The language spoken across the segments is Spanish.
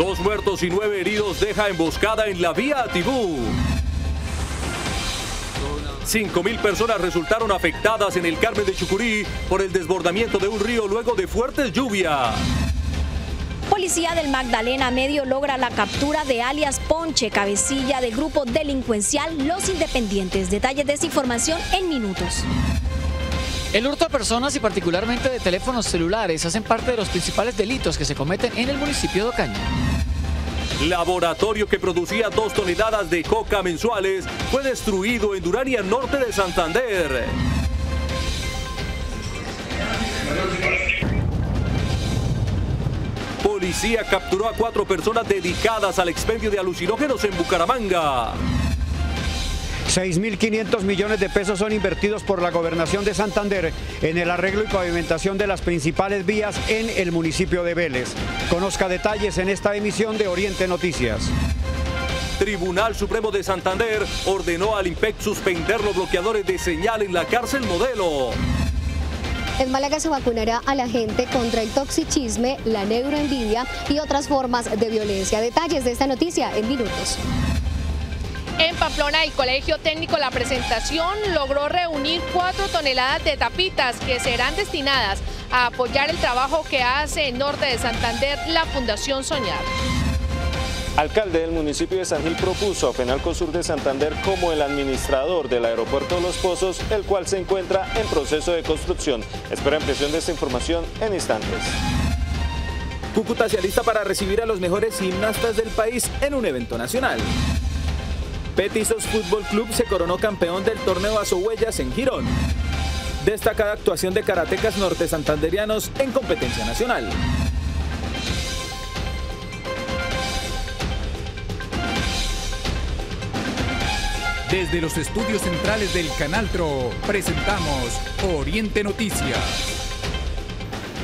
Dos muertos y nueve heridos deja emboscada en la vía Tibú. 5.000 personas resultaron afectadas en el Carmen de Chucurí por el desbordamiento de un río luego de fuertes lluvias. Policía del Magdalena Medio logra la captura de alias Ponche, cabecilla del grupo delincuencial Los Independientes. Detalles de esta información en minutos. El hurto a personas y particularmente de teléfonos celulares hacen parte de los principales delitos que se cometen en el municipio de Ocaña. Laboratorio que producía dos toneladas de coca mensuales fue destruido en Durania, norte de Santander. Policía capturó a cuatro personas dedicadas al expendio de alucinógenos en Bucaramanga. 6.500 millones de pesos son invertidos por la gobernación de Santander en el arreglo y pavimentación de las principales vías en el municipio de Vélez. Conozca detalles en esta emisión de Oriente Noticias. Tribunal Supremo de Santander ordenó al IMPEC suspender los bloqueadores de señal en la cárcel modelo. En Málaga se vacunará a la gente contra el toxichisme, la neuroenvidia y otras formas de violencia. Detalles de esta noticia en minutos. En Pamplona, el Colegio Técnico La Presentación logró reunir cuatro toneladas de tapitas que serán destinadas a apoyar el trabajo que hace en Norte de Santander la Fundación Soñar. Alcalde del municipio de San Gil propuso a Fenalco Sur de Santander como el administrador del aeropuerto de Los Pozos, el cual se encuentra en proceso de construcción. Espera impresión de esta información en instantes. Cúcuta se alista para recibir a los mejores gimnastas del país en un evento nacional. Petisos Fútbol Club se coronó campeón del torneo Huellas en Girón. Destacada actuación de karatecas norte santanderianos en competencia nacional. Desde los estudios centrales del Canal TRO presentamos Oriente Noticias.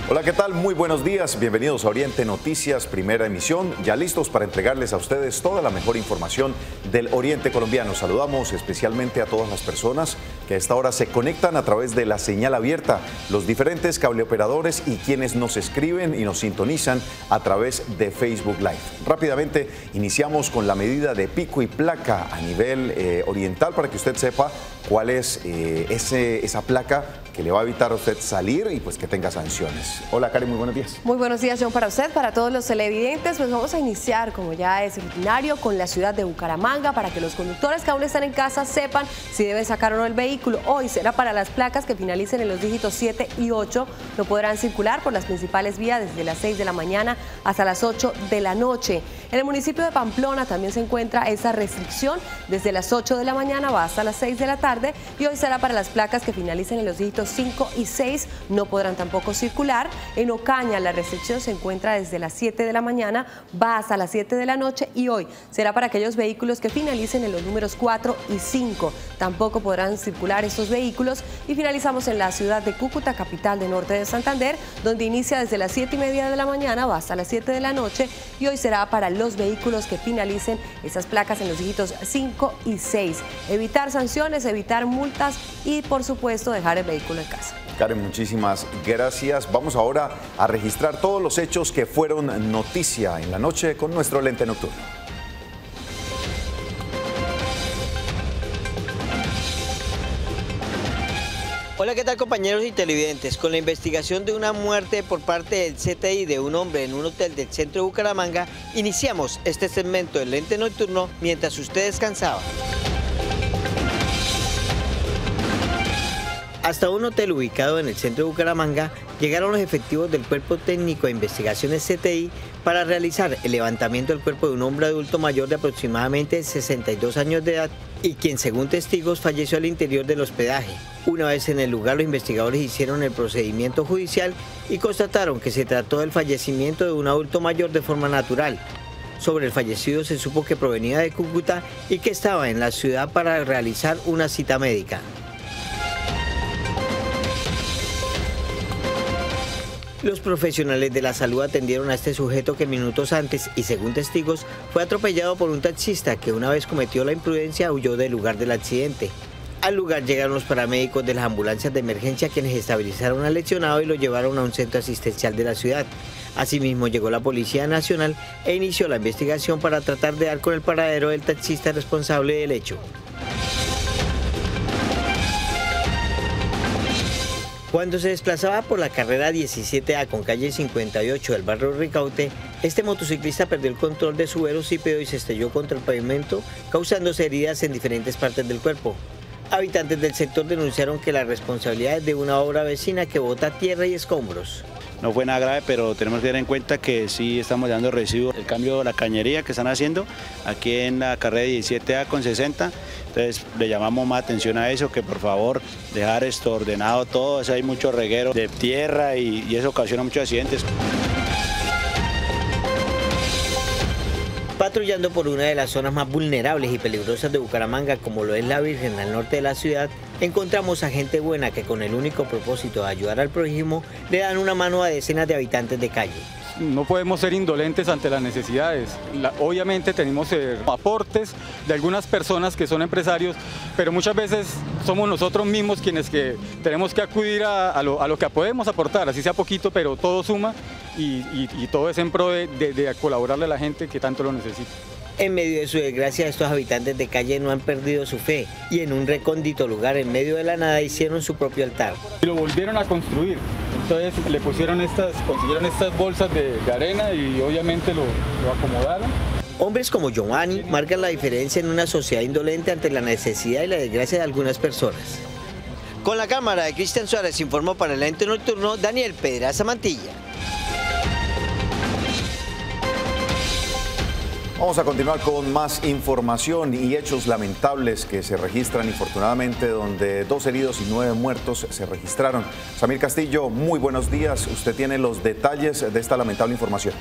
Hola, ¿qué tal? Muy buenos días. Bienvenidos a Oriente Noticias, primera emisión. Ya listos para entregarles a ustedes toda la mejor información del Oriente colombiano. Saludamos especialmente a todas las personas que a esta hora se conectan a través de la señal abierta, los diferentes cableoperadores y quienes nos escriben y nos sintonizan a través de Facebook Live. Rápidamente iniciamos con la medida de pico y placa a nivel eh, oriental para que usted sepa cuál es eh, ese, esa placa que le va a evitar a usted salir y pues que tenga sanciones. Hola Karen, muy buenos días. Muy buenos días John para usted, para todos los televidentes. Pues vamos a iniciar, como ya es rutinario, con la ciudad de Bucaramanga para que los conductores que aún están en casa sepan si deben sacar o no el vehículo. Hoy será para las placas que finalicen en los dígitos 7 y 8. No podrán circular por las principales vías desde las 6 de la mañana hasta las 8 de la noche. En el municipio de Pamplona también se encuentra esa restricción. Desde las 8 de la mañana va hasta las 6 de la tarde y hoy será para las placas que finalicen en los dígitos 5 y 6 no podrán tampoco circular. En Ocaña la restricción se encuentra desde las 7 de la mañana, va hasta las 7 de la noche y hoy será para aquellos vehículos que finalicen en los números 4 y 5. Tampoco podrán circular estos vehículos y finalizamos en la ciudad de Cúcuta, capital de norte de Santander, donde inicia desde las 7 y media de la mañana, va hasta las 7 de la noche y hoy será para los vehículos que finalicen esas placas en los dígitos 5 y 6. Evitar sanciones, evitar multas y por supuesto dejar el vehículo casa. Karen, muchísimas gracias. Vamos ahora a registrar todos los hechos que fueron noticia en la noche con nuestro lente nocturno. Hola, ¿qué tal compañeros y televidentes? Con la investigación de una muerte por parte del CTI de un hombre en un hotel del centro de Bucaramanga, iniciamos este segmento del lente nocturno mientras usted descansaba. Hasta un hotel ubicado en el centro de Bucaramanga llegaron los efectivos del Cuerpo Técnico de Investigaciones CTI para realizar el levantamiento del cuerpo de un hombre adulto mayor de aproximadamente 62 años de edad y quien según testigos falleció al interior del hospedaje. Una vez en el lugar los investigadores hicieron el procedimiento judicial y constataron que se trató del fallecimiento de un adulto mayor de forma natural. Sobre el fallecido se supo que provenía de Cúcuta y que estaba en la ciudad para realizar una cita médica. Los profesionales de la salud atendieron a este sujeto que minutos antes y según testigos fue atropellado por un taxista que una vez cometió la imprudencia huyó del lugar del accidente. Al lugar llegaron los paramédicos de las ambulancias de emergencia quienes estabilizaron al lesionado y lo llevaron a un centro asistencial de la ciudad. Asimismo llegó la Policía Nacional e inició la investigación para tratar de dar con el paradero del taxista responsable del hecho. Cuando se desplazaba por la carrera 17A con calle 58 del barrio Ricaute, este motociclista perdió el control de su velocípedo y se estrelló contra el pavimento, causándose heridas en diferentes partes del cuerpo. Habitantes del sector denunciaron que la responsabilidad es de una obra vecina que bota tierra y escombros. No fue nada grave, pero tenemos que tener en cuenta que sí estamos dando residuos. El cambio de la cañería que están haciendo aquí en la carrera 17A con 60, entonces le llamamos más atención a eso, que por favor dejar esto ordenado todo, hay mucho reguero de tierra y eso ocasiona muchos accidentes. Patrullando por una de las zonas más vulnerables y peligrosas de Bucaramanga, como lo es la Virgen al norte de la ciudad, encontramos a gente buena que con el único propósito de ayudar al prójimo le dan una mano a decenas de habitantes de calle. No podemos ser indolentes ante las necesidades. obviamente tenemos eh, aportes de algunas personas que son empresarios, pero muchas veces somos nosotros mismos quienes que tenemos que acudir a, lo, que podemos aportar, así sea poquito, pero todo suma y, todo es en pro de, de colaborarle a la gente que tanto lo necesita. En medio de su desgracia, estos habitantes de calle no han perdido su fe y en un recóndito lugar en medio de la nada hicieron su propio altar. Y lo volvieron a construir. Entonces le pusieron estas, consiguieron estas bolsas de, arena y obviamente lo, lo acomodaron. Hombres como Giovanni marcan la diferencia en una sociedad indolente ante la necesidad y la desgracia de algunas personas. Con la cámara de Cristian Suárez informó para el ente nocturno Daniel Pedraza Mantilla. Vamos a continuar con más información y hechos lamentables que se registran infortunadamente donde dos heridos y nueve muertos se registraron. Samir Castillo, muy buenos días. Usted tiene los detalles de esta lamentable información.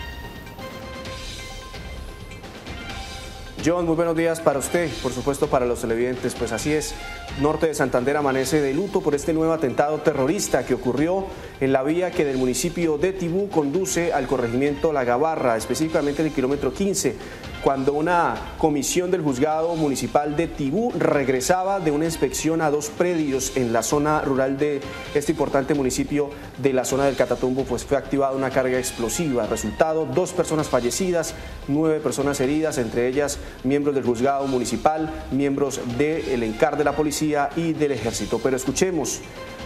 John, muy buenos días para usted, por supuesto para los televidentes, pues así es. Norte de Santander amanece de luto por este nuevo atentado terrorista que ocurrió en la vía que del municipio de Tibú conduce al corregimiento La Gabarra, específicamente en el kilómetro 15 cuando una comisión del juzgado municipal de Tibú regresaba de una inspección a dos predios en la zona rural de este importante municipio de la zona del Catatumbo, pues fue activada una carga explosiva. Resultado, dos personas fallecidas, nueve personas heridas, entre ellas miembros del juzgado municipal, miembros del encar de la policía y del ejército. Pero escuchemos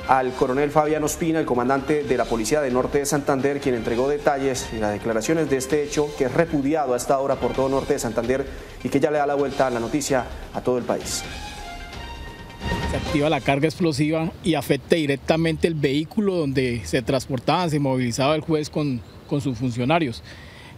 al coronel Fabián Ospina, el comandante de la Policía de Norte de Santander, quien entregó detalles y las declaraciones de este hecho que es repudiado a esta hora por todo Norte de Santander y que ya le da la vuelta a la noticia a todo el país. Se activa la carga explosiva y afecta directamente el vehículo donde se transportaba, se movilizaba el juez con, con sus funcionarios.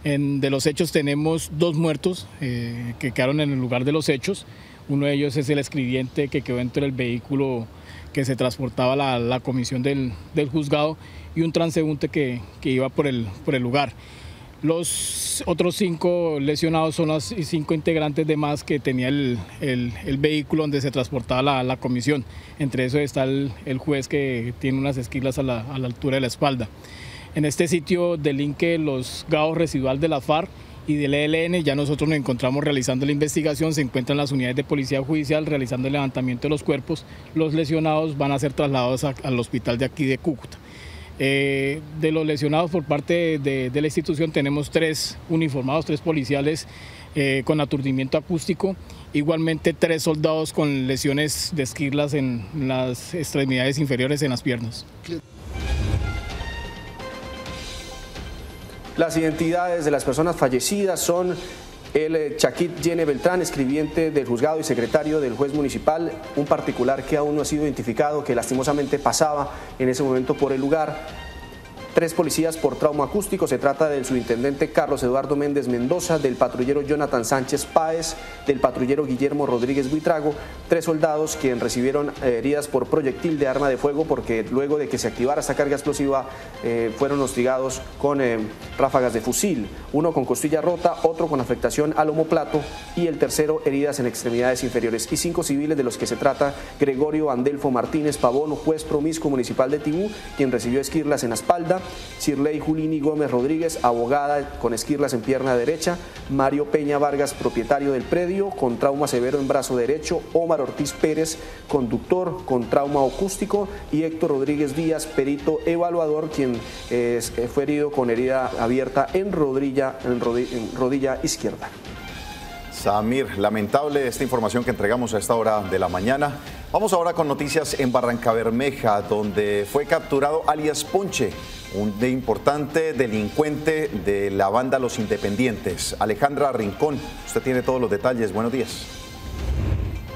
De los hechos tenemos dos muertos eh, que quedaron en el lugar de los hechos. Uno de ellos es el escribiente que quedó dentro del vehículo que se transportaba la, la comisión del, del, juzgado y un transeúnte que, que, iba por el, por el lugar. Los otros cinco lesionados son los cinco integrantes de más que tenía el, el, el vehículo donde se transportaba la, la comisión. Entre eso está el, juez que tiene unas esquilas a la, a la, altura de la espalda. En este sitio delinque los gados residual de la FARC y del ELN. Ya nosotros nos encontramos realizando la investigación, se encuentran las unidades de policía judicial realizando el levantamiento de los cuerpos. Los lesionados van a ser trasladados al hospital de aquí de Cúcuta. Eh, de los lesionados por parte de, la institución tenemos tres uniformados, tres policiales eh, con aturdimiento acústico, igualmente tres soldados con lesiones de esquirlas en las extremidades inferiores en las piernas. Las identidades de las personas fallecidas son el eh, Chaquit Yene Beltrán, escribiente del juzgado y secretario del juez municipal, un particular que aún no ha sido identificado, que lastimosamente pasaba en ese momento por el lugar tres policías por trauma acústico. Se trata del subintendente Carlos Eduardo Méndez Mendoza, del patrullero Jonathan Sánchez Páez, del patrullero Guillermo Rodríguez Buitrago, tres soldados quienes recibieron eh, heridas por proyectil de arma de fuego porque luego de que se activara esta carga explosiva eh, fueron hostigados con eh, ráfagas de fusil, uno con costilla rota, otro con afectación al homoplato y el tercero heridas en extremidades inferiores. Y cinco civiles de los que se trata Gregorio Andelfo Martínez Pavón, juez promiscuo municipal de Tibú, quien recibió esquirlas en la espalda, Cirley Julini Gómez Rodríguez, abogada con esquirlas en pierna derecha, Mario Peña Vargas, propietario del predio, con trauma severo en brazo derecho, Omar Ortiz Pérez, conductor con trauma acústico y Héctor Rodríguez Díaz, perito evaluador, quien fue herido con herida abierta en rodilla, en rodilla izquierda. Samir, lamentable esta información que entregamos a esta hora de la mañana. Vamos ahora con noticias en Barranca Bermeja, donde fue capturado alias Ponche, un importante delincuente de la banda Los Independientes. Alejandra Rincón, usted tiene todos los detalles. Buenos días.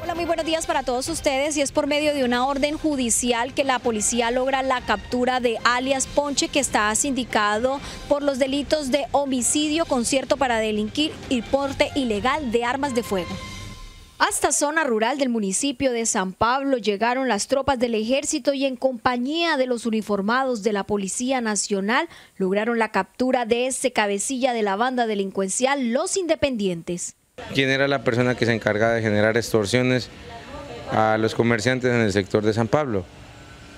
Hola, muy buenos días para todos ustedes y es por medio de una orden judicial que la policía logra la captura de alias Ponche que está sindicado por los delitos de homicidio, concierto para delinquir y porte ilegal de armas de fuego. Hasta zona rural del municipio de San Pablo llegaron las tropas del ejército y en compañía de los uniformados de la Policía Nacional lograron la captura de ese cabecilla de la banda delincuencial Los Independientes quién era la persona que se encargaba de generar extorsiones a los comerciantes en el sector de San Pablo.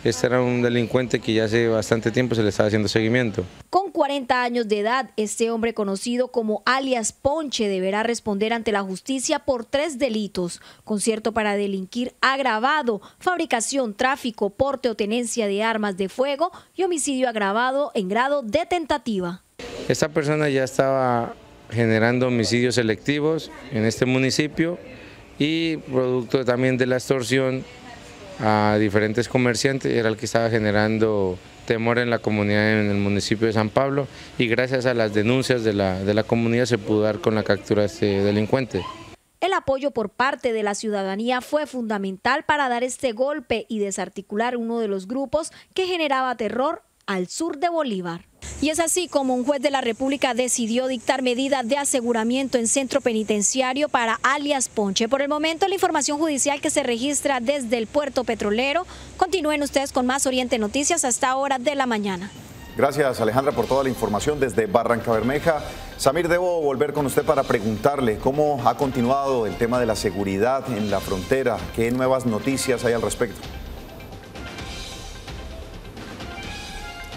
Este era un delincuente que ya hace bastante tiempo se le estaba haciendo seguimiento. Con 40 años de edad, este hombre conocido como alias Ponche deberá responder ante la justicia por tres delitos. Concierto para delinquir agravado, fabricación, tráfico, porte o tenencia de armas de fuego y homicidio agravado en grado de tentativa. Esta persona ya estaba generando homicidios selectivos en este municipio y producto también de la extorsión a diferentes comerciantes, era el que estaba generando temor en la comunidad en el municipio de San Pablo y gracias a las denuncias de la, de la comunidad se pudo dar con la captura de este delincuente. El apoyo por parte de la ciudadanía fue fundamental para dar este golpe y desarticular uno de los grupos que generaba terror al sur de Bolívar. Y es así como un juez de la República decidió dictar medida de aseguramiento en centro penitenciario para alias Ponche. Por el momento, la información judicial que se registra desde el puerto petrolero. Continúen ustedes con más Oriente Noticias hasta hora de la mañana. Gracias Alejandra por toda la información desde Barranca Bermeja. Samir, debo volver con usted para preguntarle cómo ha continuado el tema de la seguridad en la frontera, qué nuevas noticias hay al respecto.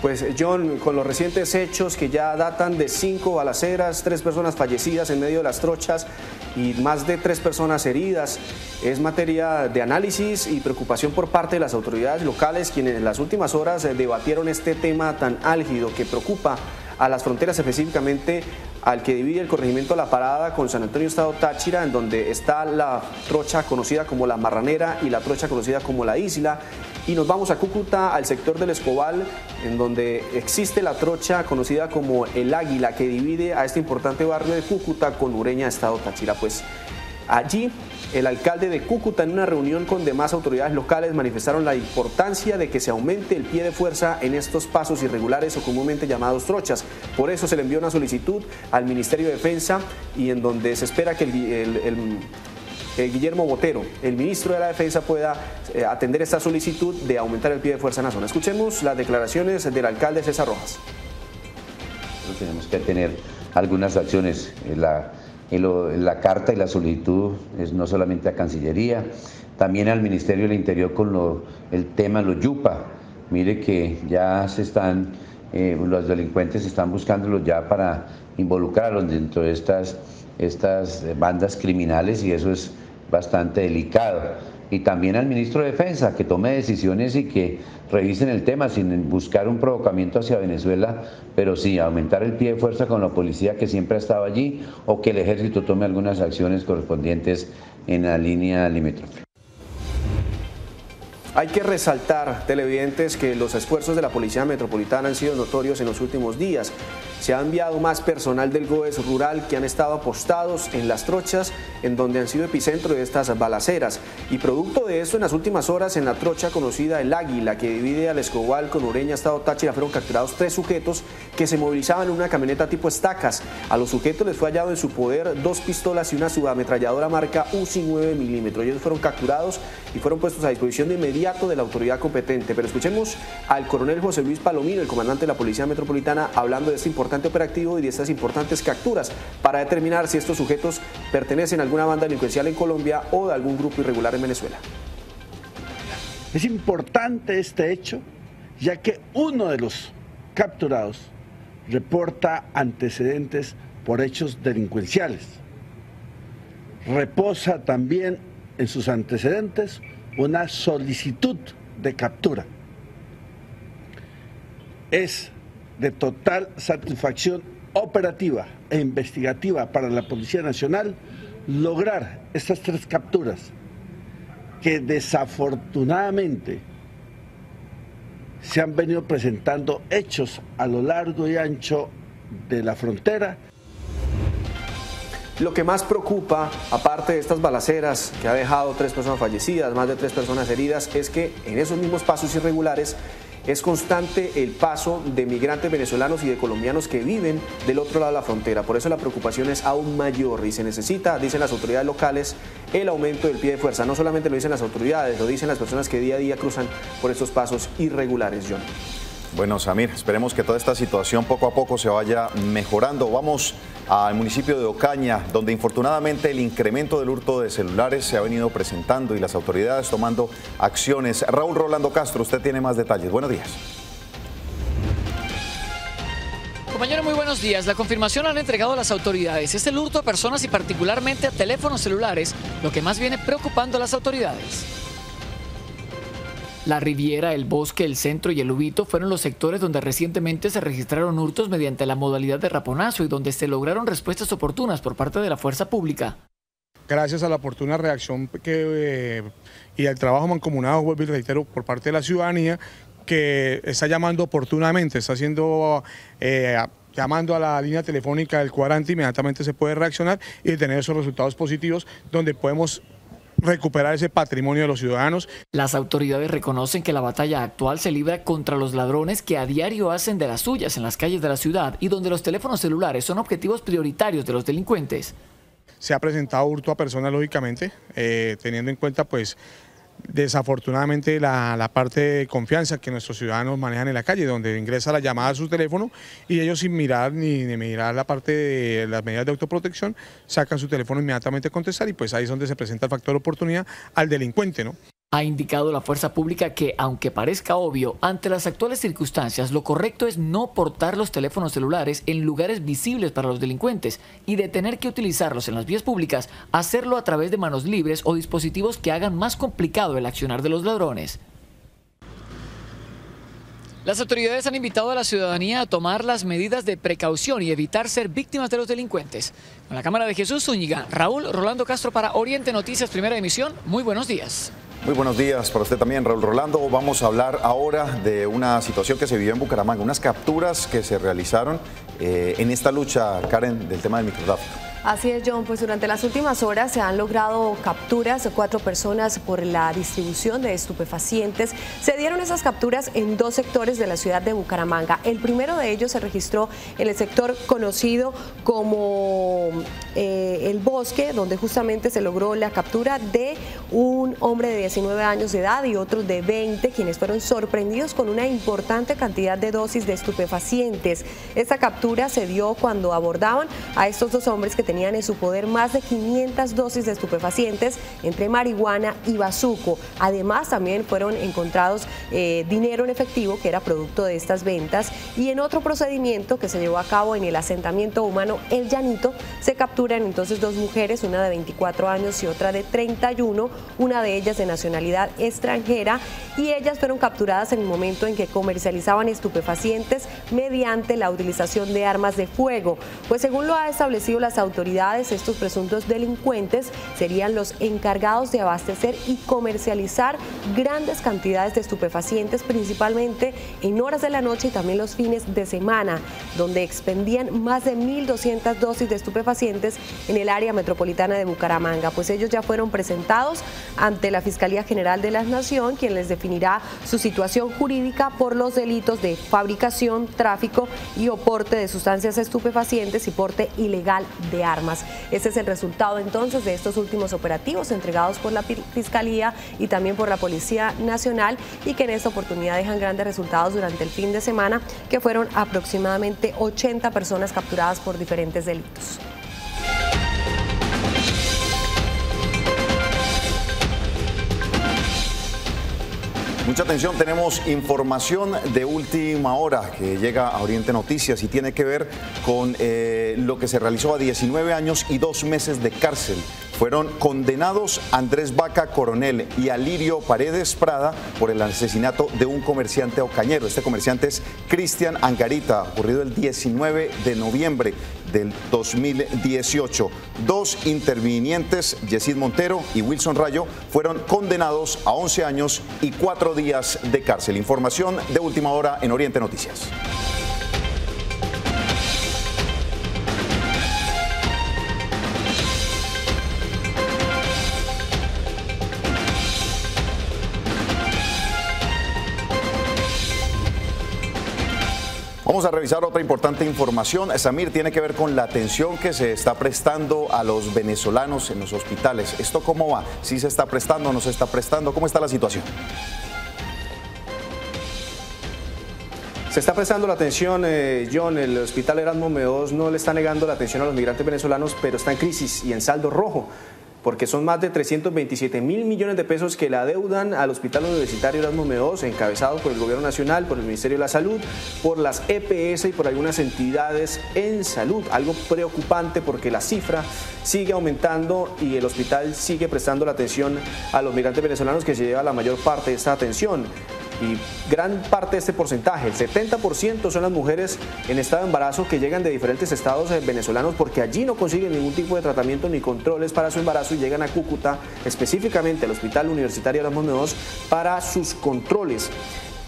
Pues John, con los recientes hechos que ya datan de cinco balaceras, tres personas fallecidas en medio de las trochas y más de tres personas heridas, es materia de análisis y preocupación por parte de las autoridades locales quienes en las últimas horas debatieron este tema tan álgido que preocupa a las fronteras específicamente al que divide el corregimiento La Parada con San Antonio Estado Táchira, en donde está la trocha conocida como la Marranera y la trocha conocida como la Isla. Y nos vamos a Cúcuta, al sector del Escobal, en donde existe la trocha conocida como el Águila, que divide a este importante barrio de Cúcuta con Ureña, Estado Táchira. Pues allí el alcalde de Cúcuta en una reunión con demás autoridades locales manifestaron la importancia de que se aumente el pie de fuerza en estos pasos irregulares o comúnmente llamados trochas. Por eso se le envió una solicitud al Ministerio de Defensa y en donde se espera que el, Guillermo Botero, el ministro de la Defensa, pueda eh, atender esta solicitud de aumentar el pie de fuerza en la zona. Escuchemos las declaraciones del alcalde César Rojas. Tenemos que tener algunas acciones. La la carta y la solicitud es no solamente a Cancillería, también al Ministerio del Interior con el tema los yupa. Mire que ya se están, eh, los delincuentes están buscándolos ya para involucrarlos dentro de estas, estas bandas criminales y eso es bastante delicado y también al ministro de Defensa que tome decisiones y que revisen el tema sin buscar un provocamiento hacia Venezuela, pero sí aumentar el pie de fuerza con la policía que siempre ha estado allí o que el ejército tome algunas acciones correspondientes en la línea limítrofe. Hay que resaltar, televidentes, que los esfuerzos de la Policía Metropolitana han sido notorios en los últimos días. Se ha enviado más personal del GOES rural que han estado apostados en las trochas en donde han sido epicentro de estas balaceras. Y producto de eso, en las últimas horas en la trocha conocida El Águila, que divide al Escobal con Ureña, Estado Táchira, fueron capturados tres sujetos que se movilizaban en una camioneta tipo estacas. A los sujetos les fue hallado en su poder dos pistolas y una subametralladora marca UCI 9 milímetros. Ellos fueron capturados y fueron puestos a disposición de inmediato de la autoridad competente. Pero escuchemos al coronel José Luis Palomino, el comandante de la Policía Metropolitana, hablando de este importante operativo y de estas importantes capturas para determinar si estos sujetos pertenecen a alguna banda delincuencial en Colombia o de algún grupo irregular en Venezuela. Es importante este hecho, ya que uno de los capturados reporta antecedentes por hechos delincuenciales. Reposa también en sus antecedentes una solicitud de captura. Es de total satisfacción operativa e investigativa para la Policía Nacional lograr estas tres capturas que desafortunadamente se han venido presentando hechos a lo largo y ancho de la frontera. Lo que más preocupa, aparte de estas balaceras que ha dejado tres personas fallecidas, más de tres personas heridas, es que en esos mismos pasos irregulares es constante el paso de migrantes venezolanos y de colombianos que viven del otro lado de la frontera. Por eso la preocupación es aún mayor y se necesita, dicen las autoridades locales, el aumento del pie de fuerza. No solamente lo dicen las autoridades, lo dicen las personas que día a día cruzan por estos pasos irregulares, John. Bueno, Samir, esperemos que toda esta situación poco a poco se vaya mejorando. Vamos al municipio de Ocaña, donde infortunadamente el incremento del hurto de celulares se ha venido presentando y las autoridades tomando acciones. Raúl Rolando Castro, usted tiene más detalles. Buenos días. Compañero, muy buenos días. La confirmación la han entregado las autoridades. Es el hurto a personas y particularmente a teléfonos celulares lo que más viene preocupando a las autoridades. La Riviera, el Bosque, el Centro y el Ubito fueron los sectores donde recientemente se registraron hurtos mediante la modalidad de raponazo y donde se lograron respuestas oportunas por parte de la fuerza pública. Gracias a la oportuna reacción que, eh, y al trabajo mancomunado, vuelvo y reitero, por parte de la ciudadanía, que está llamando oportunamente, está haciendo... Eh, llamando a la línea telefónica del cuadrante, inmediatamente se puede reaccionar y tener esos resultados positivos donde podemos recuperar ese patrimonio de los ciudadanos. Las autoridades reconocen que la batalla actual se libra contra los ladrones que a diario hacen de las suyas en las calles de la ciudad y donde los teléfonos celulares son objetivos prioritarios de los delincuentes. Se ha presentado hurto a personas, lógicamente, eh, teniendo en cuenta pues desafortunadamente la, parte de confianza que nuestros ciudadanos manejan en la calle, donde ingresa la llamada a su teléfono y ellos sin mirar ni, mirar la parte de las medidas de autoprotección, sacan su teléfono inmediatamente a contestar y pues ahí es donde se presenta el factor de oportunidad al delincuente, ¿no? Ha indicado la fuerza pública que, aunque parezca obvio, ante las actuales circunstancias, lo correcto es no portar los teléfonos celulares en lugares visibles para los delincuentes y de tener que utilizarlos en las vías públicas, hacerlo a través de manos libres o dispositivos que hagan más complicado el accionar de los ladrones. Las autoridades han invitado a la ciudadanía a tomar las medidas de precaución y evitar ser víctimas de los delincuentes. Con la cámara de Jesús Zúñiga, Raúl Rolando Castro para Oriente Noticias Primera Emisión. Muy buenos días. Muy buenos días para usted también, Raúl Rolando. Vamos a hablar ahora de una situación que se vivió en Bucaramanga, unas capturas que se realizaron eh, en esta lucha, Karen, del tema del microtráfico. Así es, John. Pues durante las últimas horas se han logrado capturas de cuatro personas por la distribución de estupefacientes. Se dieron esas capturas en dos sectores de la ciudad de Bucaramanga. El primero de ellos se registró en el sector conocido como eh, El Bosque, donde justamente se logró la captura de un hombre de 19 años de edad y otro de 20, quienes fueron sorprendidos con una importante cantidad de dosis de estupefacientes. Esta captura se dio cuando abordaban a estos dos hombres que tenían en su poder más de 500 dosis de estupefacientes entre marihuana y bazuco. Además, también fueron encontrados eh, dinero en efectivo que era producto de estas ventas y en otro procedimiento que se llevó a cabo en el asentamiento humano El Llanito, se capturan entonces dos mujeres, una de 24 años y otra de 31, una de ellas de nacionalidad extranjera y ellas fueron capturadas en el momento en que comercializaban estupefacientes mediante la utilización de armas de fuego. Pues según lo ha establecido las autoridades, estos presuntos delincuentes serían los encargados de abastecer y comercializar grandes cantidades de estupefacientes, principalmente en horas de la noche y también los fines de semana, donde expendían más de 1.200 dosis de estupefacientes en el área metropolitana de Bucaramanga. Pues ellos ya fueron presentados ante la Fiscalía General de la Nación, quien les definirá su situación jurídica por los delitos de fabricación, tráfico y oporte de sustancias estupefacientes y porte ilegal de armas Este es el resultado entonces de estos últimos operativos entregados por la Fiscalía y también por la Policía Nacional y que en esta oportunidad dejan grandes resultados durante el fin de semana, que fueron aproximadamente 80 personas capturadas por diferentes delitos. Mucha atención, tenemos información de última hora que llega a Oriente Noticias y tiene que ver con eh, lo que se realizó a 19 años y dos meses de cárcel. Fueron condenados Andrés Vaca Coronel y Alirio Paredes Prada por el asesinato de un comerciante ocañero. Este comerciante es Cristian Angarita, ocurrido el 19 de noviembre del 2018. Dos intervinientes, Yesid Montero y Wilson Rayo, fueron condenados a 11 años y cuatro días de cárcel. Información de última hora en Oriente Noticias. Vamos a revisar otra importante información. Samir tiene que ver con la atención que se está prestando a los venezolanos en los hospitales. ¿Esto cómo va? ¿Si se está prestando no se está prestando? ¿Cómo está la situación? Se está prestando la atención, eh, John, el hospital Erasmo Meos no le está negando la atención a los migrantes venezolanos, pero está en crisis y en saldo rojo porque son más de 327 mil millones de pesos que le adeudan al Hospital Universitario Erasmo Meos, encabezado por el Gobierno Nacional, por el Ministerio de la Salud, por las EPS y por algunas entidades en salud. Algo preocupante porque la cifra sigue aumentando y el hospital sigue prestando la atención a los migrantes venezolanos que se lleva la mayor parte de esta atención y gran parte de este porcentaje, el 70% son las mujeres en estado de embarazo que llegan de diferentes estados eh, venezolanos porque allí no consiguen ningún tipo de tratamiento ni controles para su embarazo y llegan a Cúcuta, específicamente al Hospital Universitario de Los Monedos, para sus controles.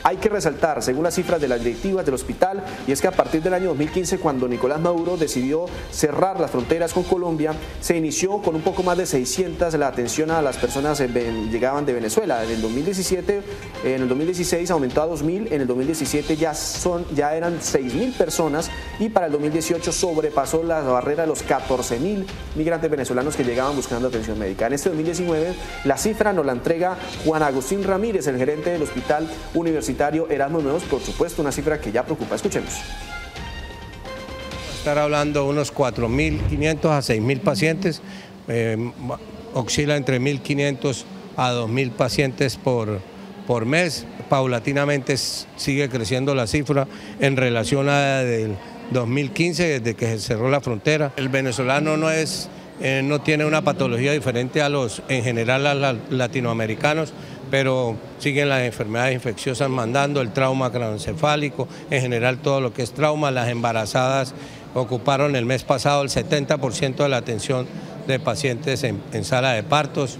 Hay que resaltar, según las cifras de las directivas del hospital, y es que a partir del año 2015, cuando Nicolás Maduro decidió cerrar las fronteras con Colombia, se inició con un poco más de 600 la atención a las personas que llegaban de Venezuela. En el 2017, en el 2016 aumentó a 2.000, en el 2017 ya, son, ya eran 6.000 personas y para el 2018 sobrepasó la barrera de los 14.000 migrantes venezolanos que llegaban buscando atención médica. En este 2019 la cifra nos la entrega Juan Agustín Ramírez, el gerente del Hospital Universitario universitario Erasmo Nuevos, por supuesto, una cifra que ya preocupa. Escuchemos. Estar hablando de unos 4.500 a 6.000 pacientes, eh, oscila entre 1.500 a 2.000 pacientes por, por mes. Paulatinamente sigue creciendo la cifra en relación a la del 2015, desde que se cerró la frontera. El venezolano no es eh, no tiene una patología diferente a los, en general, a los latinoamericanos pero siguen las enfermedades infecciosas mandando, el trauma craneoencefálico, en general todo lo que es trauma, las embarazadas ocuparon el mes pasado el 70% de la atención de pacientes en, en sala de partos.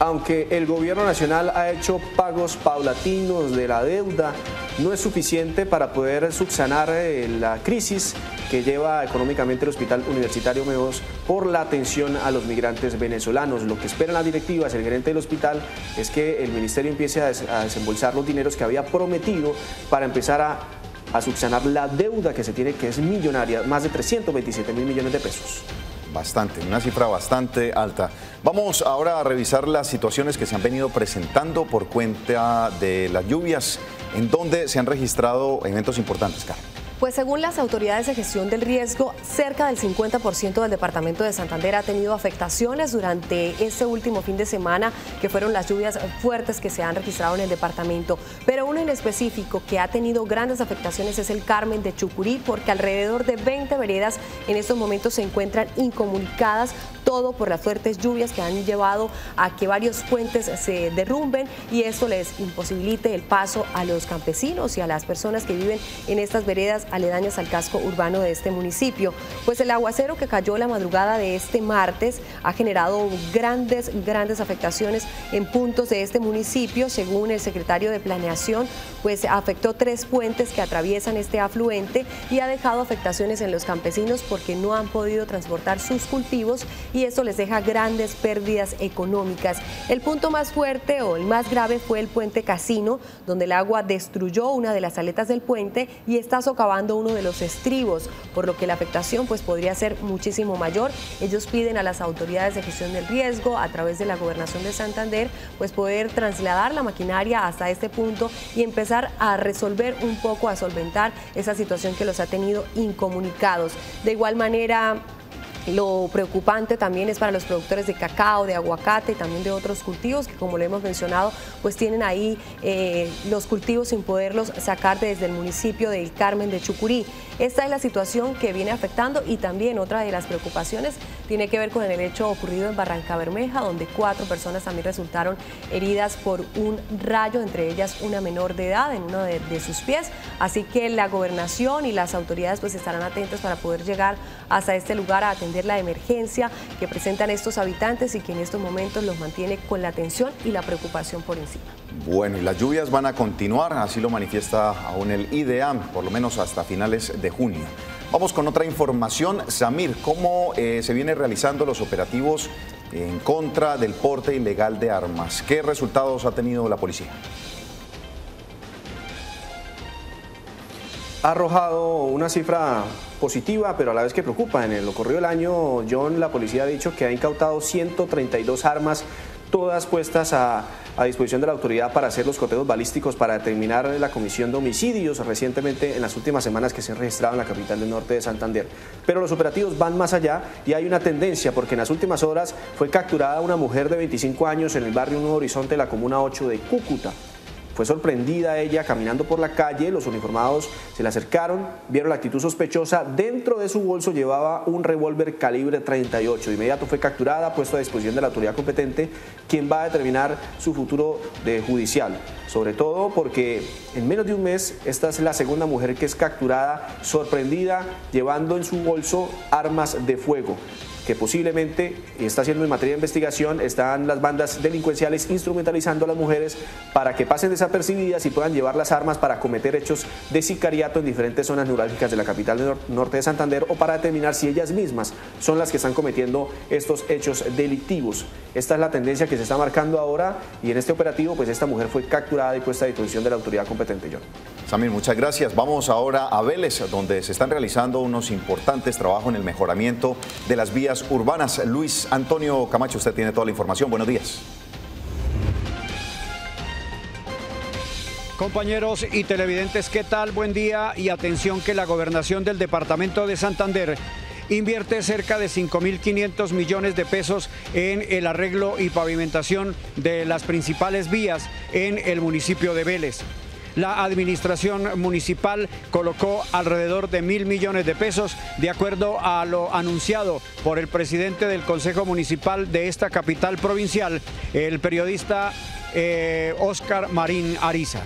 Aunque el gobierno nacional ha hecho pagos paulatinos de la deuda, no es suficiente para poder subsanar eh, la crisis que lleva económicamente el Hospital Universitario Meos por la atención a los migrantes venezolanos. Lo que esperan las directivas, el gerente del hospital, es que el ministerio empiece a, desembolsar los dineros que había prometido para empezar a, a subsanar la deuda que se tiene, que es millonaria, más de 327 mil millones de pesos. Bastante, una cifra bastante alta. Vamos ahora a revisar las situaciones que se han venido presentando por cuenta de las lluvias, en donde se han registrado eventos importantes, Carlos. Pues según las autoridades de gestión del riesgo, cerca del 50% del departamento de Santander ha tenido afectaciones durante este último fin de semana, que fueron las lluvias fuertes que se han registrado en el departamento. Pero uno en específico que ha tenido grandes afectaciones es el Carmen de Chucurí, porque alrededor de 20 veredas en estos momentos se encuentran incomunicadas, todo por las fuertes lluvias que han llevado a que varios puentes se derrumben y esto les imposibilite el paso a los campesinos y a las personas que viven en estas veredas aledañas al casco urbano de este municipio. Pues el aguacero que cayó la madrugada de este martes ha generado grandes, grandes afectaciones en puntos de este municipio, según el secretario de Planeación, pues afectó tres puentes que atraviesan este afluente y ha dejado afectaciones en los campesinos porque no han podido transportar sus cultivos y esto les deja grandes pérdidas económicas. El punto más fuerte o el más grave fue el puente Casino, donde el agua destruyó una de las aletas del puente y está socavando uno de los estribos, por lo que la afectación pues podría ser muchísimo mayor. Ellos piden a las autoridades de gestión del riesgo a través de la gobernación de Santander pues poder trasladar la maquinaria hasta este punto y empezar a resolver un poco, a solventar esa situación que los ha tenido incomunicados. De igual manera, Lo preocupante también es para los productores de cacao, de aguacate y también de otros cultivos que como lo hemos mencionado, pues tienen ahí eh, los cultivos sin poderlos sacar desde el municipio del Carmen de Chucurí. Esta es la situación que viene afectando y también otra de las preocupaciones tiene que ver con el hecho ocurrido en Barranca Bermeja, donde cuatro personas también resultaron heridas por un rayo, entre ellas una menor de edad en uno de, de sus pies. Así que la gobernación y las autoridades pues estarán atentas para poder llegar hasta este lugar a atender la emergencia que presentan estos habitantes y que en estos momentos los mantiene con la atención y la preocupación por encima. Bueno, y las lluvias van a continuar, así lo manifiesta aún el IDEAM, por lo menos hasta finales de junio. Vamos con otra información. Samir, ¿cómo eh, se vienen realizando los operativos en contra del porte ilegal de armas? ¿Qué resultados ha tenido la policía? Ha arrojado una cifra positiva, pero a la vez que preocupa. En el ocurrido del año, John, la policía ha dicho que ha incautado 132 armas, todas puestas a, a disposición de la autoridad para hacer los coteos balísticos para determinar la comisión de homicidios recientemente en las últimas semanas que se han registrado en la capital del norte de Santander. Pero los operativos van más allá y hay una tendencia porque en las últimas horas fue capturada una mujer de 25 años en el barrio Nuevo Horizonte de la comuna 8 de Cúcuta. Fue sorprendida ella caminando por la calle, los uniformados se le acercaron, vieron la actitud sospechosa, dentro de su bolso llevaba un revólver calibre 38. De inmediato fue capturada, puesto a disposición de la autoridad competente, quien va a determinar su futuro de judicial. Sobre todo porque en menos de un mes esta es la segunda mujer que es capturada, sorprendida, llevando en su bolso armas de fuego que posiblemente está haciendo en materia de investigación, están las bandas delincuenciales instrumentalizando a las mujeres para que pasen desapercibidas y puedan llevar las armas para cometer hechos de sicariato en diferentes zonas neurálgicas de la capital del norte de Santander o para determinar si ellas mismas son las que están cometiendo estos hechos delictivos. Esta es la tendencia que se está marcando ahora y en este operativo pues esta mujer fue capturada y puesta a disposición de la autoridad competente. John. Samir, muchas gracias. Vamos ahora a Vélez, donde se están realizando unos importantes trabajos en el mejoramiento de las vías urbanas. Luis Antonio Camacho, usted tiene toda la información. Buenos días. Compañeros y televidentes, ¿qué tal? Buen día y atención que la gobernación del departamento de Santander invierte cerca de 5.500 millones de pesos en el arreglo y pavimentación de las principales vías en el municipio de Vélez. La administración municipal colocó alrededor de mil millones de pesos, de acuerdo a lo anunciado por el presidente del Consejo Municipal de esta capital provincial, el periodista Oscar Marín Ariza.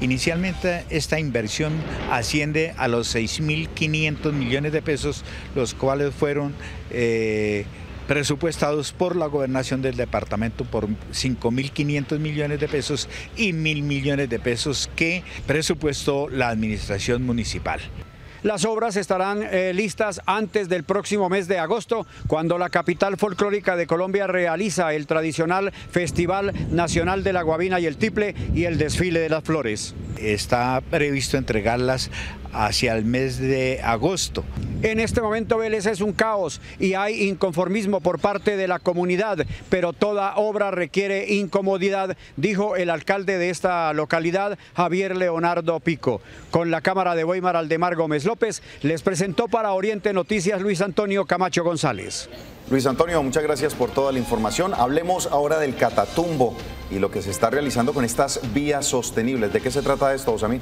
Inicialmente esta inversión asciende a los 6.500 millones de pesos, los cuales fueron eh, presupuestados por la gobernación del departamento por 5.500 millones de pesos y mil millones de pesos que presupuestó la administración municipal. Las obras estarán eh, listas antes del próximo mes de agosto, cuando la capital folclórica de Colombia realiza el tradicional Festival Nacional de la Guavina y el Tiple y el desfile de las flores. Está previsto entregarlas hacia el mes de agosto. En este momento Vélez es un caos y hay inconformismo por parte de la comunidad, pero toda obra requiere incomodidad, dijo el alcalde de esta localidad, Javier Leonardo Pico. Con la cámara de Weimar Aldemar Gómez López, les presentó para Oriente Noticias Luis Antonio Camacho González. Luis Antonio, muchas gracias por toda la información. Hablemos ahora del Catatumbo y lo que se está realizando con estas vías sostenibles. ¿De qué se trata esto, Osamir?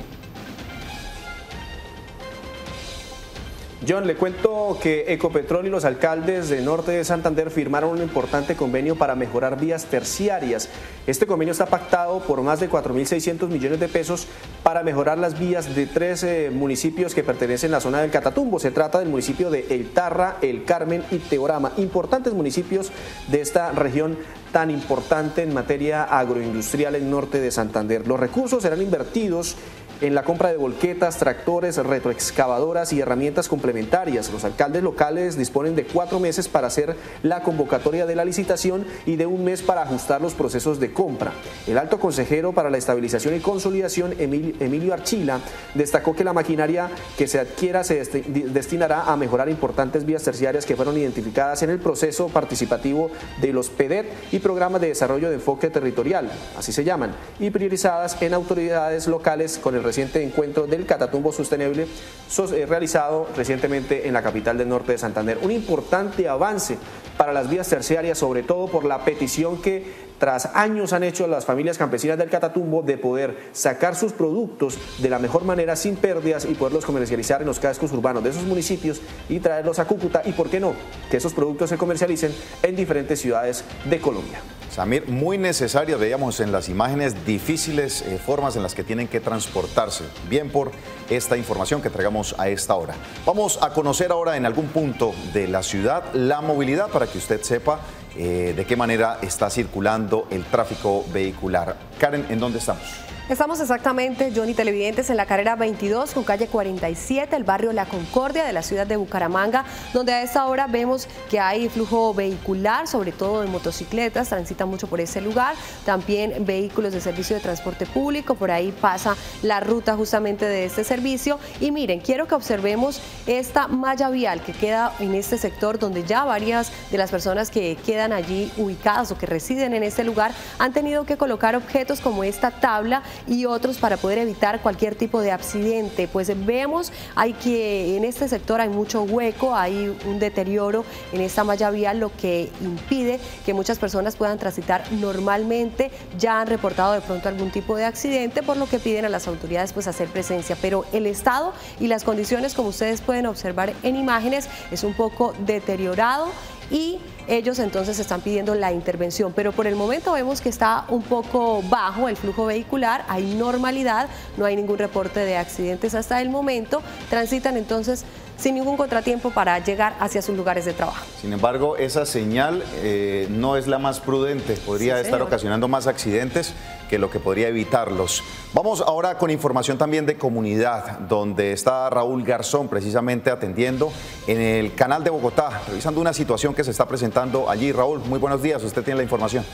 John, le cuento que Ecopetrol y los alcaldes de Norte de Santander firmaron un importante convenio para mejorar vías terciarias. Este convenio está pactado por más de 4.600 millones de pesos para mejorar las vías de tres eh, municipios que pertenecen a la zona del Catatumbo. Se trata del municipio de El Tarra, El Carmen y Teorama, importantes municipios de esta región tan importante en materia agroindustrial en Norte de Santander. Los recursos serán invertidos en la compra de volquetas, tractores, retroexcavadoras y herramientas complementarias. Los alcaldes locales disponen de cuatro meses para hacer la convocatoria de la licitación y de un mes para ajustar los procesos de compra. El alto consejero para la estabilización y consolidación, Emilio Archila, destacó que la maquinaria que se adquiera se destinará a mejorar importantes vías terciarias que fueron identificadas en el proceso participativo de los PEDET y programas de desarrollo de enfoque territorial, así se llaman, y priorizadas en autoridades locales con el reciente encuentro del Catatumbo Sostenible eh, realizado recientemente en la capital del norte de Santander. Un importante avance para las vías terciarias, sobre todo por la petición que tras años han hecho las familias campesinas del Catatumbo de poder sacar sus productos de la mejor manera sin pérdidas y poderlos comercializar en los cascos urbanos de esos municipios y traerlos a Cúcuta y, ¿por qué no?, que esos productos se comercialicen en diferentes ciudades de Colombia. Samir, muy necesario, veíamos en las imágenes difíciles eh, formas en las que tienen que transportarse. Bien por esta información que traigamos a esta hora. Vamos a conocer ahora en algún punto de la ciudad la movilidad para que usted sepa eh, de qué manera está circulando el tráfico vehicular. Karen, ¿en dónde estamos? Estamos exactamente, Johnny Televidentes, en la carrera 22 con calle 47, el barrio La Concordia de la ciudad de Bucaramanga, donde a esta hora vemos que hay flujo vehicular, sobre todo de motocicletas, transita mucho por ese lugar, también vehículos de servicio de transporte público, por ahí pasa la ruta justamente de este servicio. Y miren, quiero que observemos esta malla vial que queda en este sector, donde ya varias de las personas que quedan allí ubicadas o que residen en este lugar han tenido que colocar objetos como esta tabla y otros para poder evitar cualquier tipo de accidente. Pues vemos hay que en este sector hay mucho hueco, hay un deterioro en esta malla vial, lo que impide que muchas personas puedan transitar normalmente. Ya han reportado de pronto algún tipo de accidente, por lo que piden a las autoridades pues hacer presencia. Pero el estado y las condiciones, como ustedes pueden observar en imágenes, es un poco deteriorado y ellos entonces están pidiendo la intervención. Pero por el momento vemos que está un poco bajo el flujo vehicular, hay normalidad, no hay ningún reporte de accidentes hasta el momento, transitan entonces sin ningún contratiempo para llegar hacia sus lugares de trabajo. Sin embargo, esa señal eh, no es la más prudente, podría estar ocasionando más accidentes que lo que podría evitarlos. Vamos ahora con información también de comunidad, donde está Raúl Garzón precisamente atendiendo en el canal de Bogotá, revisando una situación que se está presentando allí. Raúl, muy buenos días, usted tiene la información.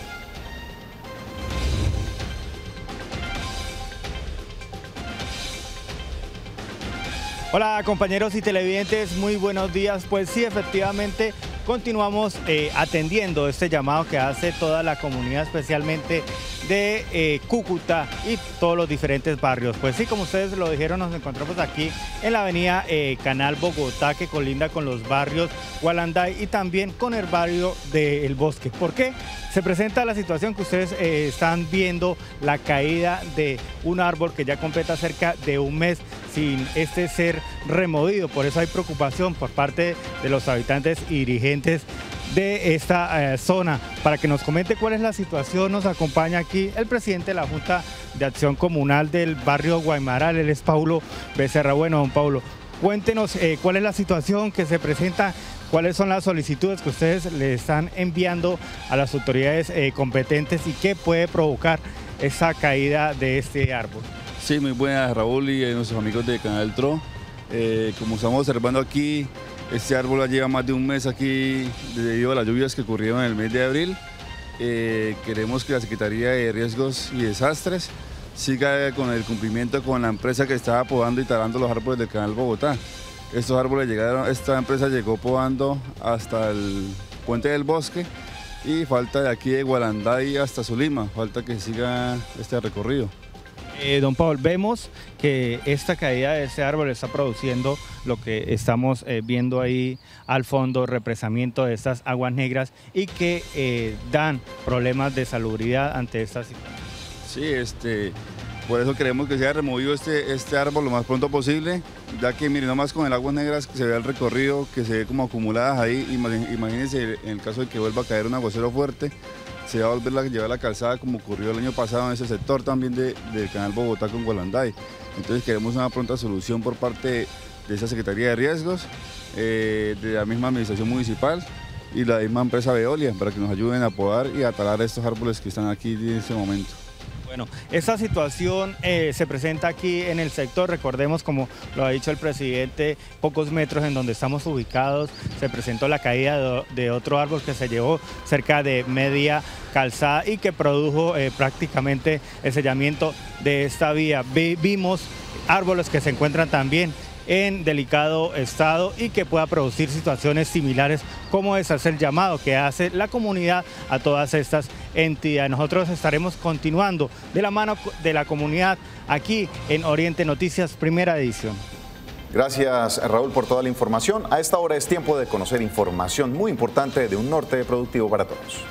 Hola compañeros y televidentes, muy buenos días. Pues sí, efectivamente continuamos eh, atendiendo este llamado que hace toda la comunidad, especialmente de eh, Cúcuta y todos los diferentes barrios. Pues sí, como ustedes lo dijeron, nos encontramos aquí en la avenida eh, Canal Bogotá, que colinda con los barrios Gualanday y también con el barrio del Bosque. ¿Por qué? Se presenta la situación que ustedes están viendo, la caída de un árbol que ya completa cerca de un mes sin este ser removido. Por eso hay preocupación por parte de los habitantes y dirigentes de esta eh, zona. Para que nos comente cuál es la situación, nos acompaña aquí el presidente de la Junta de Acción Comunal del barrio Guaymaral, él es Paulo Becerra. Bueno, don Paulo, cuéntenos eh, cuál es la situación que se presenta, cuáles son las solicitudes que ustedes le están enviando a las autoridades eh, competentes y qué puede provocar esa caída de este árbol. Sí, muy buenas Raúl y a nuestros amigos de Canal Tro. Eh, como estamos observando aquí, este árbol ya lleva más de un mes aquí debido a las lluvias que ocurrieron en el mes de abril. Eh, queremos que la Secretaría de Riesgos y Desastres siga con el cumplimiento con la empresa que estaba podando y talando los árboles del Canal Bogotá. Estos árboles llegaron, esta empresa llegó podando hasta el puente del bosque y falta de aquí de Gualanday hasta Zulima, falta que siga este recorrido. Eh, don Paul, vemos que esta caída de ese árbol está produciendo lo que estamos eh, viendo ahí al fondo, represamiento de estas aguas negras y que eh, dan problemas de salubridad ante esta situación. Sí, este, por eso queremos que sea removido este, este árbol lo más pronto posible, ya que miren nomás con el aguas negras que se vea el recorrido, que se ve como acumuladas ahí, imagínense en el caso de que vuelva a caer un aguacero fuerte, se va a volver a llevar la calzada como ocurrió el año pasado en ese sector también del Canal Bogotá con Gualanday. Entonces queremos una pronta solución por parte de esa Secretaría de Riesgos, eh, de la misma Administración Municipal y la misma empresa Veolia para que nos ayuden a podar y a talar estos árboles que están aquí en este momento. Bueno, esta situación eh, se presenta aquí en el sector, recordemos como lo ha dicho el presidente, pocos metros en donde estamos ubicados, se presentó la caída de, otro árbol que se llevó cerca de media calzada y que produjo eh, prácticamente el sellamiento de esta vía. vimos árboles que se encuentran también en delicado estado y que pueda producir situaciones similares como es el llamado que hace la comunidad a todas estas entidades. Nosotros estaremos continuando de la mano de la comunidad aquí en Oriente Noticias, primera edición. Gracias Raúl por toda la información. A esta hora es tiempo de conocer información muy importante de un norte productivo para todos.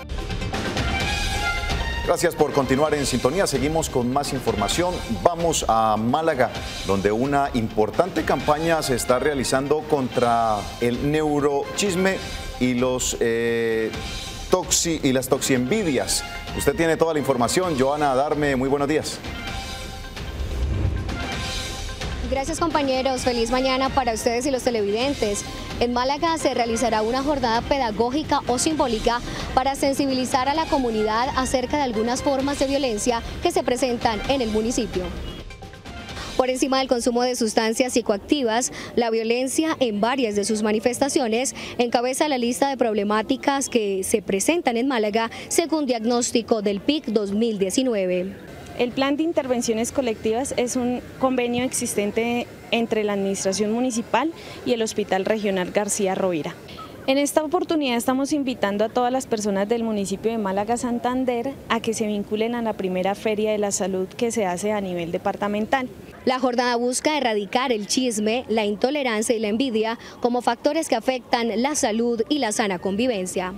Gracias por continuar en sintonía. Seguimos con más información. Vamos a Málaga, donde una importante campaña se está realizando contra el neurochisme y los eh, y las toxienvidias. Usted tiene toda la información. Joana Darme, muy buenos días. Gracias compañeros, feliz mañana para ustedes y los televidentes. En Málaga se realizará una jornada pedagógica o simbólica para sensibilizar a la comunidad acerca de algunas formas de violencia que se presentan en el municipio. Por encima del consumo de sustancias psicoactivas, la violencia en varias de sus manifestaciones encabeza la lista de problemáticas que se presentan en Málaga según diagnóstico del PIC 2019. El plan de intervenciones colectivas es un convenio existente entre la Administración Municipal y el Hospital Regional García Rovira. En esta oportunidad estamos invitando a todas las personas del municipio de Málaga Santander a que se vinculen a la primera feria de la salud que se hace a nivel departamental. La jornada busca erradicar el chisme, la intolerancia y la envidia como factores que afectan la salud y la sana convivencia.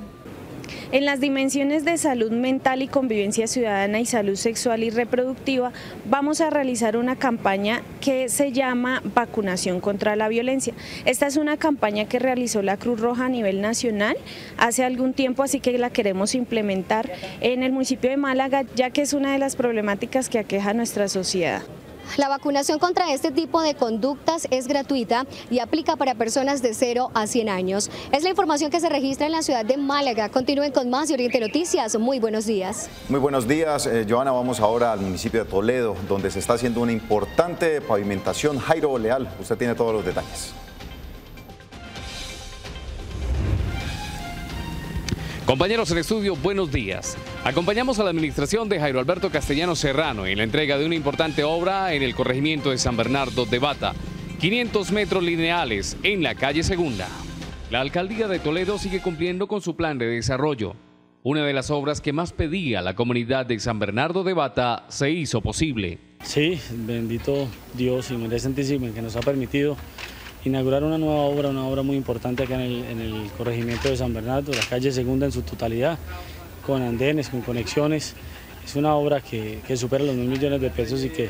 En las dimensiones de salud mental y convivencia ciudadana y salud sexual y reproductiva vamos a realizar una campaña que se llama Vacunación contra la Violencia. Esta es una campaña que realizó la Cruz Roja a nivel nacional hace algún tiempo, así que la queremos implementar en el municipio de Málaga, ya que es una de las problemáticas que aqueja a nuestra sociedad. La vacunación contra este tipo de conductas es gratuita y aplica para personas de 0 a 100 años. Es la información que se registra en la ciudad de Málaga. Continúen con más de Oriente Noticias. Muy buenos días. Muy buenos días, eh, Joana. Vamos ahora al municipio de Toledo, donde se está haciendo una importante pavimentación. Jairo Leal, usted tiene todos los detalles. Compañeros en estudio, buenos días. Acompañamos a la administración de Jairo Alberto Castellano Serrano en la entrega de una importante obra en el corregimiento de San Bernardo de Bata, 500 metros lineales en la calle Segunda. La alcaldía de Toledo sigue cumpliendo con su plan de desarrollo. Una de las obras que más pedía la comunidad de San Bernardo de Bata se hizo posible. Sí, bendito Dios y María Santísima que nos ha permitido inaugurar una nueva obra, una obra muy importante acá en el, corregimiento de San Bernardo, la calle Segunda en su totalidad, con andenes, con conexiones. Es una obra que, supera los mil millones de pesos y que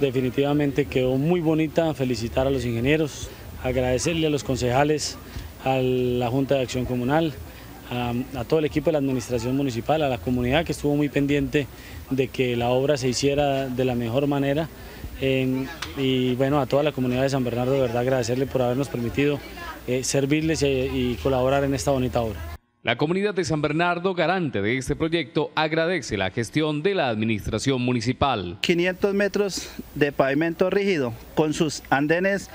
definitivamente quedó muy bonita. Felicitar a los ingenieros, agradecerle a los concejales, a la Junta de Acción Comunal, a, a, todo el equipo de la administración municipal, a la comunidad que estuvo muy pendiente de que la obra se hiciera de la mejor manera y bueno, a toda la comunidad de San Bernardo, de verdad agradecerle por habernos permitido eh, servirles y, colaborar en esta bonita obra. La comunidad de San Bernardo, garante de este proyecto, agradece la gestión de la administración municipal. 500 metros de pavimento rígido con sus andenes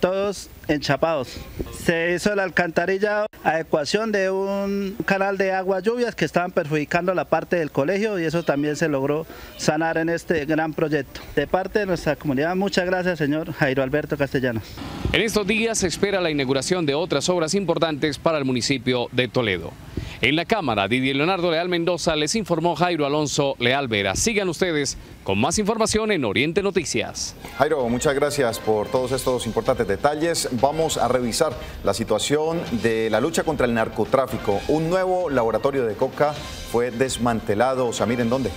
todos enchapados. Se hizo el alcantarillado, adecuación de un canal de agua lluvias que estaban perjudicando la parte del colegio y eso también se logró sanar en este gran proyecto. De parte de nuestra comunidad, muchas gracias señor Jairo Alberto Castellanos. En estos días se espera la inauguración de otras obras importantes para el municipio de Toledo. En la Cámara, Didier Leonardo Leal Mendoza les informó Jairo Alonso Leal Vera. Sigan ustedes con más información en Oriente Noticias. Jairo, muchas gracias por todos estos importantes detalles. Vamos a revisar la situación de la lucha contra el narcotráfico. Un nuevo laboratorio de coca fue desmantelado. Samir, ¿en dónde?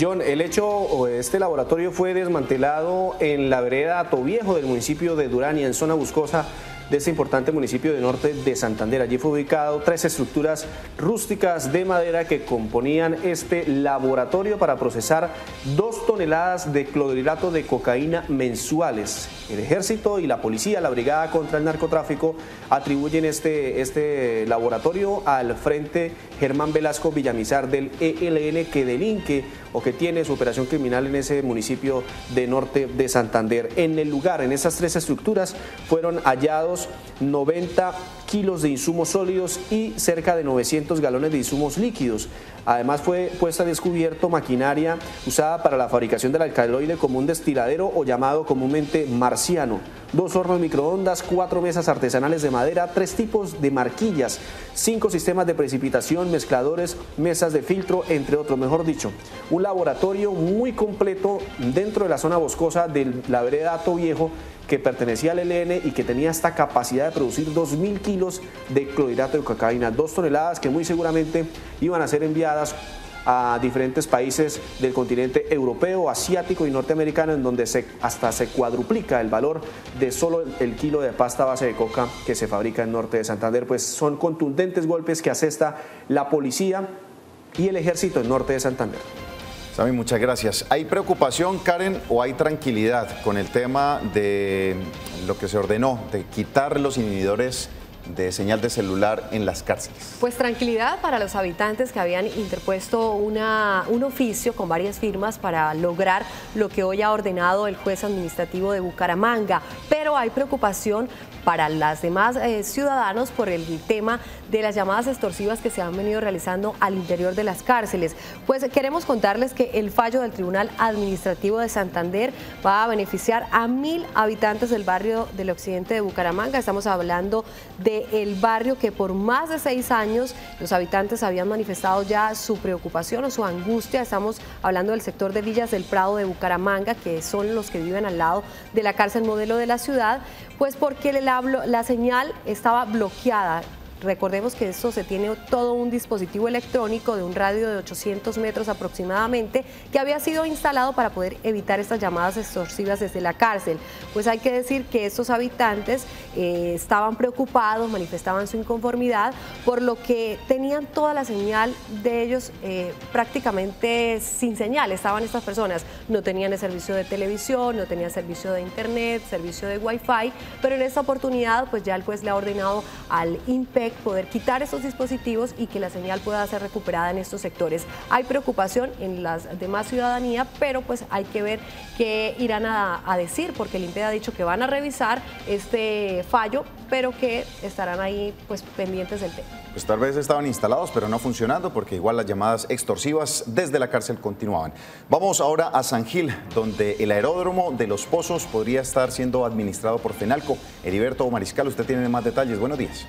John, el hecho, este laboratorio fue desmantelado en la vereda Viejo del municipio de Durania, en zona buscosa de este importante municipio de norte de Santander. Allí fue ubicado tres estructuras rústicas de madera que componían este laboratorio para procesar dos toneladas de clorhidrato de cocaína mensuales. El ejército y la policía, la brigada contra el narcotráfico, atribuyen este, este laboratorio al frente Germán Velasco Villamizar del ELN que delinque o que tiene su operación criminal en ese municipio de norte de Santander. En el lugar, en esas tres estructuras, fueron hallados 90 kilos de insumos sólidos y cerca de 900 galones de insumos líquidos. Además fue puesta a descubierto maquinaria usada para la fabricación del alcaloide como un destiladero o llamado comúnmente marciano. Dos hornos microondas, cuatro mesas artesanales de madera, tres tipos de marquillas, cinco sistemas de precipitación, mezcladores, mesas de filtro, entre otros. Mejor dicho, un laboratorio muy completo dentro de la zona boscosa de la Viejo que pertenecía al ELN y que tenía esta capacidad de producir 2.000 kilos de clorhidrato de cocaína, dos toneladas que muy seguramente iban a ser enviadas a diferentes países del continente europeo, asiático y norteamericano, en donde hasta se cuadruplica el valor de solo el kilo de pasta base de coca que se fabrica en norte de Santander. Pues son contundentes golpes que asesta la policía y el ejército en norte de Santander. Sami, muchas gracias. ¿Hay preocupación, Karen, o hay tranquilidad con el tema de lo que se ordenó, de quitar los inhibidores de señal de celular en las cárceles? Pues tranquilidad para los habitantes que habían interpuesto una, un oficio con varias firmas para lograr lo que hoy ha ordenado el juez administrativo de Bucaramanga. Pero hay preocupación para las demás eh, ciudadanos por el tema de las llamadas extorsivas que se han venido realizando al interior de las cárceles. Pues queremos contarles que el fallo del Tribunal Administrativo de Santander va a beneficiar a mil habitantes del barrio del occidente de Bucaramanga. Estamos hablando del barrio que por más de seis años los habitantes habían manifestado ya su preocupación o su angustia. Estamos hablando del sector de Villas del Prado de Bucaramanga, que son los que viven al lado de la cárcel modelo de la ciudad, pues porque la, la señal estaba bloqueada Recordemos que esto se tiene todo un dispositivo electrónico de un radio de 800 metros aproximadamente que había sido instalado para poder evitar estas llamadas extorsivas desde la cárcel. Pues hay que decir que estos habitantes eh, estaban preocupados, manifestaban su inconformidad, por lo que tenían toda la señal de ellos eh, prácticamente sin señal. Estaban estas personas, no tenían el servicio de televisión, no tenían servicio de internet, servicio de wifi, pero en esta oportunidad pues ya el juez le ha ordenado al INPEC poder quitar esos dispositivos y que la señal pueda ser recuperada en estos sectores. Hay preocupación en las demás ciudadanía, pero pues hay que ver qué irán a, decir, porque el INPE ha dicho que van a revisar este fallo, pero que estarán ahí pues pendientes del tema. Pues tal vez estaban instalados, pero no funcionando, porque igual las llamadas extorsivas desde la cárcel continuaban. Vamos ahora a San Gil, donde el aeródromo de Los Pozos podría estar siendo administrado por Fenalco. Heriberto Mariscal, usted tiene más detalles. Buenos días.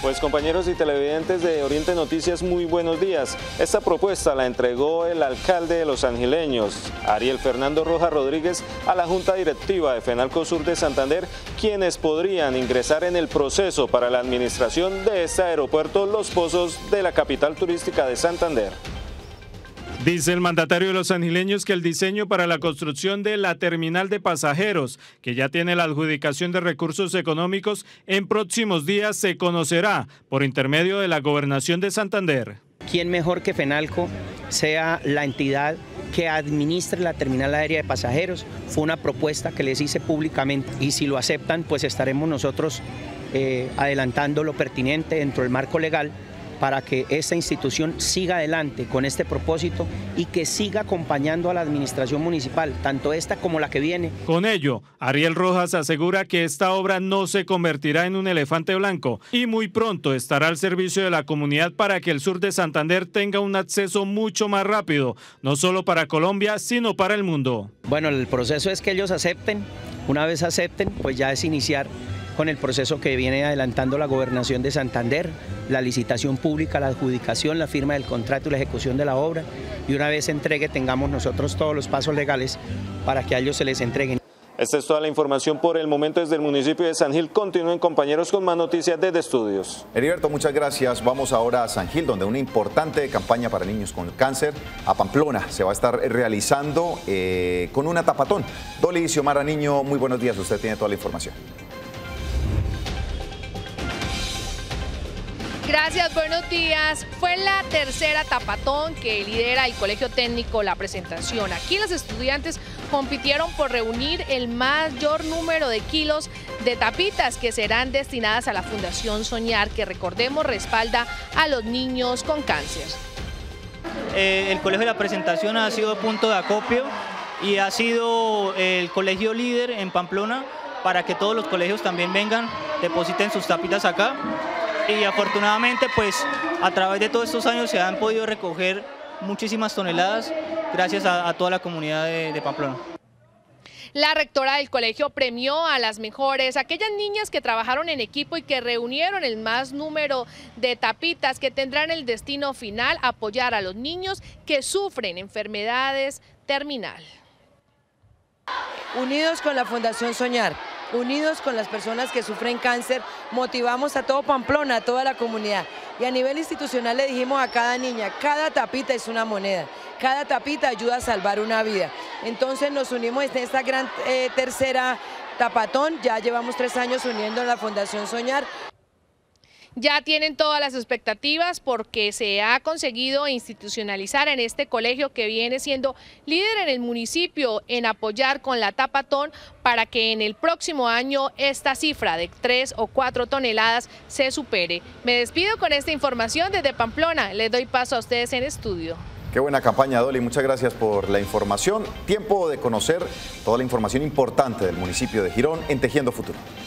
Pues compañeros y televidentes de Oriente Noticias, muy buenos días. Esta propuesta la entregó el alcalde de Los Angileños, Ariel Fernando Rojas Rodríguez, a la Junta Directiva de Fenalco Sur de Santander, quienes podrían ingresar en el proceso para la administración de este aeropuerto Los Pozos de la capital turística de Santander. Dice el mandatario de los angileños que el diseño para la construcción de la terminal de pasajeros, que ya tiene la adjudicación de recursos económicos, en próximos días se conocerá por intermedio de la gobernación de Santander. ¿Quién mejor que Fenalco sea la entidad que administre la terminal aérea de pasajeros? Fue una propuesta que les hice públicamente y si lo aceptan, pues estaremos nosotros eh, adelantando lo pertinente dentro del marco legal para que esta institución siga adelante con este propósito y que siga acompañando a la administración municipal, tanto esta como la que viene. Con ello, Ariel Rojas asegura que esta obra no se convertirá en un elefante blanco y muy pronto estará al servicio de la comunidad para que el sur de Santander tenga un acceso mucho más rápido, no solo para Colombia, sino para el mundo. Bueno, el proceso es que ellos acepten, una vez acepten, pues ya es iniciar con el proceso que viene adelantando la gobernación de Santander, la licitación pública, la adjudicación, la firma del contrato y la ejecución de la obra. Y una vez se entregue, tengamos nosotros todos los pasos legales para que a ellos se les entreguen. Esta es toda la información por el momento desde el municipio de San Gil. Continúen compañeros con más noticias desde estudios. Heriberto, muchas gracias. Vamos ahora a San Gil, donde una importante campaña para niños con cáncer a Pamplona se va a estar realizando eh, con una tapatón. Dolly Xiomara Niño, muy buenos días. Usted tiene toda la información. Gracias, buenos días. Fue la tercera tapatón que lidera el Colegio Técnico la presentación. Aquí los estudiantes compitieron por reunir el mayor número de kilos de tapitas que serán destinadas a la Fundación Soñar, que recordemos respalda a los niños con cáncer. Eh, el Colegio de la Presentación ha sido punto de acopio y ha sido el colegio líder en Pamplona para que todos los colegios también vengan, depositen sus tapitas acá y afortunadamente pues a través de todos estos años se han podido recoger muchísimas toneladas gracias a, toda la comunidad de Pamplona. La rectora del colegio premió a las mejores, aquellas niñas que trabajaron en equipo y que reunieron el más número de tapitas que tendrán el destino final apoyar a los niños que sufren enfermedades terminal. Unidos con la Fundación Soñar, unidos con las personas que sufren cáncer, motivamos a todo Pamplona, a toda la comunidad. Y a nivel institucional le dijimos a cada niña, cada tapita es una moneda, cada tapita ayuda a salvar una vida. Entonces nos unimos en esta gran eh, tercera tapatón, ya llevamos tres años uniendo a la Fundación Soñar ya tienen todas las expectativas porque se ha conseguido institucionalizar en este colegio que viene siendo líder en el municipio en apoyar con la tapatón para que en el próximo año esta cifra de 3 o 4 toneladas se supere. Me despido con esta información desde Pamplona. Les doy paso a ustedes en estudio. Qué buena campaña, Dolly. Muchas gracias por la información. Tiempo de conocer toda la información importante del municipio de Girón en Tejiendo Futuro.